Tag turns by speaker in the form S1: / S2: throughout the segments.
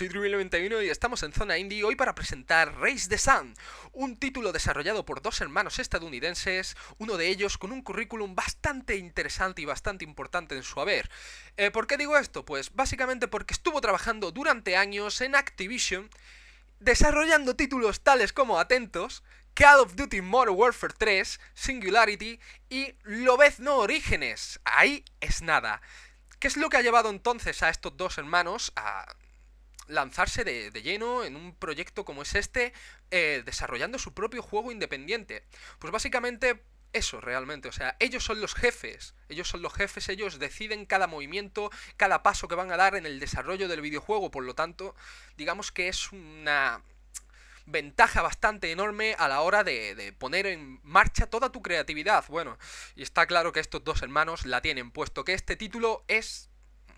S1: soy Dreamy91 y estamos en Zona Indie hoy para presentar Race the Sun, un título desarrollado por dos hermanos estadounidenses, uno de ellos con un currículum bastante interesante y bastante importante en su haber. Eh, ¿Por qué digo esto? Pues básicamente porque estuvo trabajando durante años en Activision, desarrollando títulos tales como Atentos, Call of Duty Modern Warfare 3, Singularity y Lobezno Orígenes. Ahí es nada. ¿Qué es lo que ha llevado entonces a estos dos hermanos a lanzarse de, lleno en un proyecto como es este, eh, desarrollando su propio juego independiente? Pues básicamente eso realmente, o sea, ellos son los jefes, ellos son los jefes, ellos deciden cada movimiento, cada paso que van a dar en el desarrollo del videojuego, por lo tanto, digamos que es una ventaja bastante enorme a la hora de, poner en marcha toda tu creatividad. Bueno, y está claro que estos dos hermanos la tienen, puesto que este título es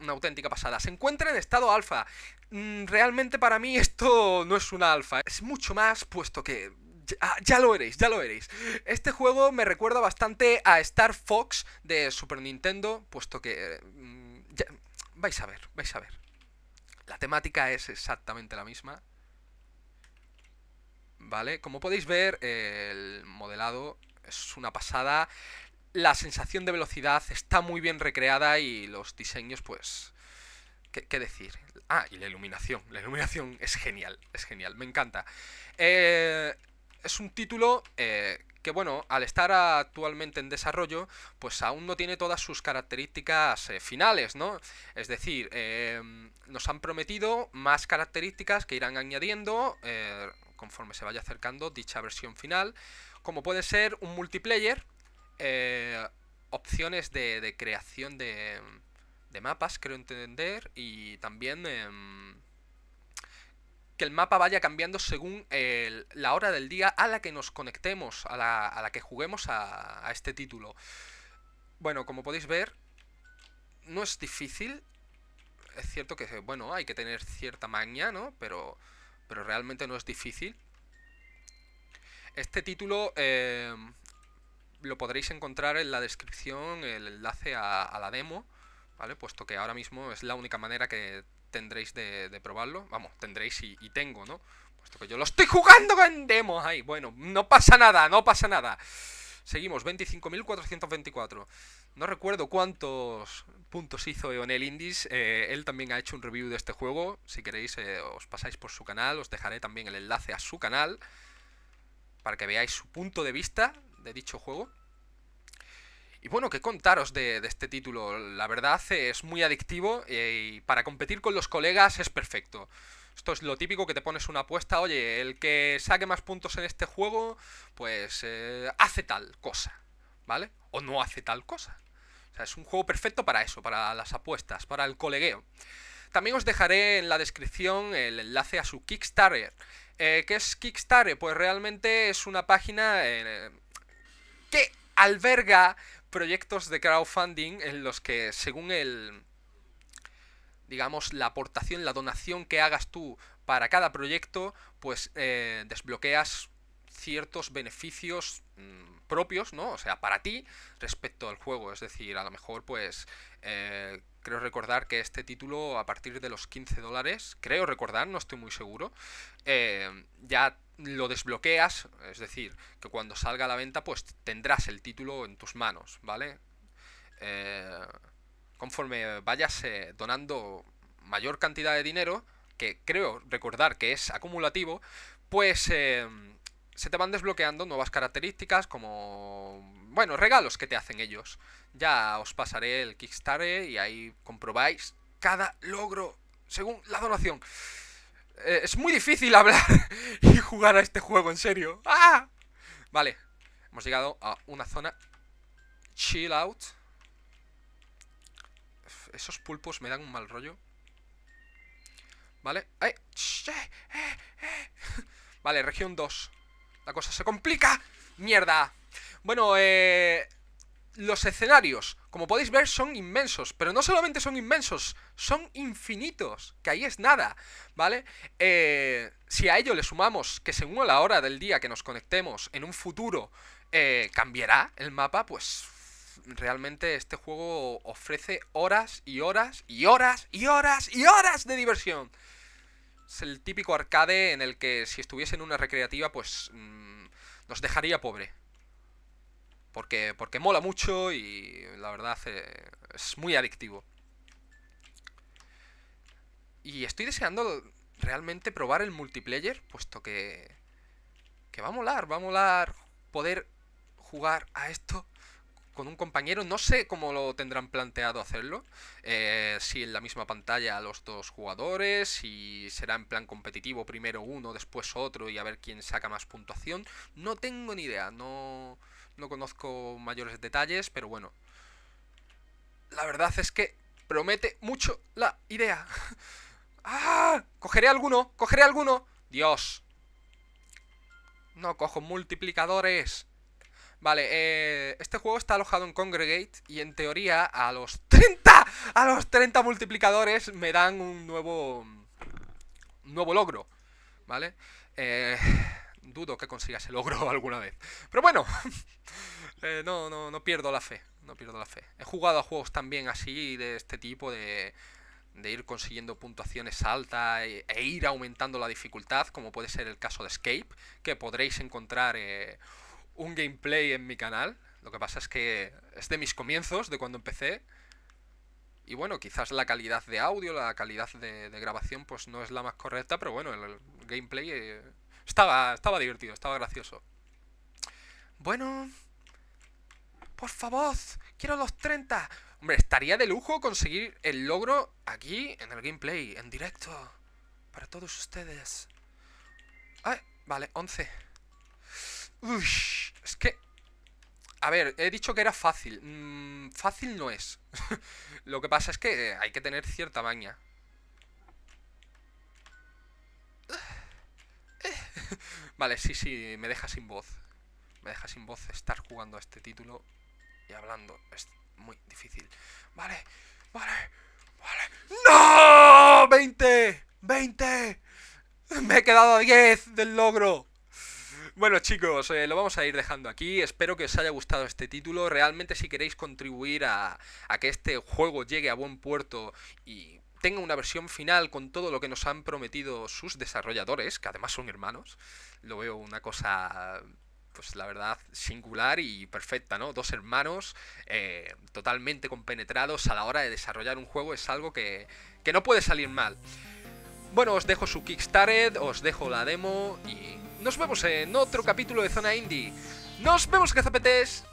S1: una auténtica pasada. Se encuentra en estado alfa. Mm, realmente para mí esto no es una alfa, es mucho más, puesto que ya, lo veréis, ya lo veréis. Este juego me recuerda bastante a Star Fox de Super Nintendo, puesto que... Mm, vais a ver, vais a ver. La temática es exactamente la misma. ¿vale? Como podéis ver, el modelado es una pasada. La sensación de velocidad está muy bien recreada y los diseños, pues... ¿Qué, decir? Ah, y la iluminación. La iluminación es genial, es genial, me encanta. Eh, es un título eh, que, bueno, al estar actualmente en desarrollo, pues aún no tiene todas sus características eh, finales, ¿no? Es decir, nos han prometido más características que irán añadiendo conforme se vaya acercando dicha versión final, como puede ser un multiplayer, eh, opciones de, creación de, mapas, creo entender, y también em, que el mapa vaya cambiando según la hora del día a la que nos conectemos, a la, que juguemos a, a este título. Bueno, como podéis ver, no es difícil. Es cierto que, bueno, hay que tener cierta maña, ¿no? Pero pero realmente no es difícil. Este título eh, lo podréis encontrar en la descripción, el enlace a, la demo, ¿vale? Puesto que ahora mismo es la única manera que tendréis de, probarlo. Vamos, tendréis y, tengo, ¿no? Puesto que yo lo estoy jugando con demos ahí. Bueno, no pasa nada, no pasa nada. Seguimos, 25.424. No recuerdo cuántos puntos hizo Eonel Indies. Eh, él también ha hecho un review de este juego. Si queréis, eh, os pasáis por su canal. Os dejaré también el enlace a su canal. Para que veáis su punto de vista de dicho juego. Y bueno, ¿qué contaros de, este título? La verdad es muy adictivo y para competir con los colegas es perfecto. Esto es lo típico que te pones una apuesta, oye, el que saque más puntos en este juego, pues eh, hace tal cosa, ¿vale? O no hace tal cosa. O sea, es un juego perfecto para eso, para las apuestas, para el colegueo. También os dejaré en la descripción el enlace a su Kickstarter. Eh, ¿Qué es Kickstarter? Pues realmente es una página eh, que alberga proyectos de crowdfunding en los que según el digamos la aportación, la donación que hagas tú para cada proyecto, pues eh, desbloqueas ciertos beneficios mm, propios, ¿no? O sea, para ti respecto al juego. Es decir, a lo mejor, pues, eh, creo recordar que este título a partir de los 15 dólares, creo recordar, no estoy muy seguro, eh, ya lo desbloqueas, es decir, que cuando salga a la venta, pues tendrás el título en tus manos, ¿vale? Eh, conforme vayas donando mayor cantidad de dinero, que creo recordar que es acumulativo, pues se te van desbloqueando nuevas características como, bueno, regalos que te hacen ellos. Ya os pasaré el Kickstarter y ahí comprobáis cada logro según la donación. Eh, es muy difícil hablar y jugar a este juego, en serio. ¡Ah! Vale, hemos llegado a una zona chill out. Esos pulpos me dan un mal rollo. Vale, ¡Ay! Eh, eh, vale, región 2 la cosa se complica. ¡Mierda! Bueno, eh... Los escenarios, como podéis ver, son inmensos, pero no solamente son inmensos, son infinitos, que ahí es nada, ¿vale? Eh, si a ello le sumamos que según la hora del día que nos conectemos en un futuro eh, cambiará el mapa, pues realmente este juego ofrece horas y horas y horas y horas y horas de diversión. Es el típico arcade en el que si estuviese en una recreativa, pues mm, nos dejaría pobre. Porque, porque mola mucho y la verdad eh, es muy adictivo. Y estoy deseando realmente probar el multiplayer, puesto que... Que va a molar, va a molar poder jugar a esto con un compañero. No sé cómo lo tendrán planteado hacerlo. Eh, si en la misma pantalla los dos jugadores, si será en plan competitivo primero uno, después otro y a ver quién saca más puntuación. No tengo ni idea, no, no conozco mayores detalles, pero bueno. La verdad es que promete mucho la idea. ¡Ah! Cogeré alguno, cogeré alguno. Dios. No cojo multiplicadores. Vale, eh, este juego está alojado en Congregate y en teoría a los 30, a los 30 multiplicadores me dan un nuevo, un nuevo logro, ¿vale? Eh, dudo que consiga ese logro alguna vez. Pero bueno, eh, no, no, no pierdo la fe, no pierdo la fe. He jugado a juegos también así, de este tipo, de, de ir consiguiendo puntuaciones altas e, e, ir aumentando la dificultad, como puede ser el caso de Escape, que podréis encontrar un gameplay en mi canal. Lo que pasa es que es de mis comienzos, de cuando empecé. Y bueno, quizás la calidad de audio, la calidad de, grabación, pues no es la más correcta, pero bueno, el, gameplay eh, estaba, estaba divertido, estaba gracioso. Bueno, por favor, quiero los 30. Hombre, estaría de lujo conseguir el logro aquí en el gameplay, en directo. Para todos ustedes. Ay, vale, 11. Uy, es que... A ver, he dicho que era fácil. Mm, fácil no es. Lo que pasa es que hay que tener cierta maña. Vale, sí, sí, me deja sin voz. Me deja sin voz estar jugando a este título y hablando. Es muy difícil. Vale, vale, vale. ¡No! ¡20! ¡20! Me he quedado a 10 del logro. Bueno chicos, eh, lo vamos a ir dejando aquí. Espero que os haya gustado este título. Realmente si queréis contribuir a, que este juego llegue a buen puerto y tenga una versión final con todo lo que nos han prometido sus desarrolladores, que además son hermanos, lo veo una cosa pues la verdad, singular y perfecta, ¿no? Dos hermanos eh, totalmente compenetrados a la hora de desarrollar un juego es algo que, que no puede salir mal. Bueno, os dejo su Kickstarter, os dejo la demo y nos vemos en otro capítulo de Zona Indie. Nos vemos, cazapetes.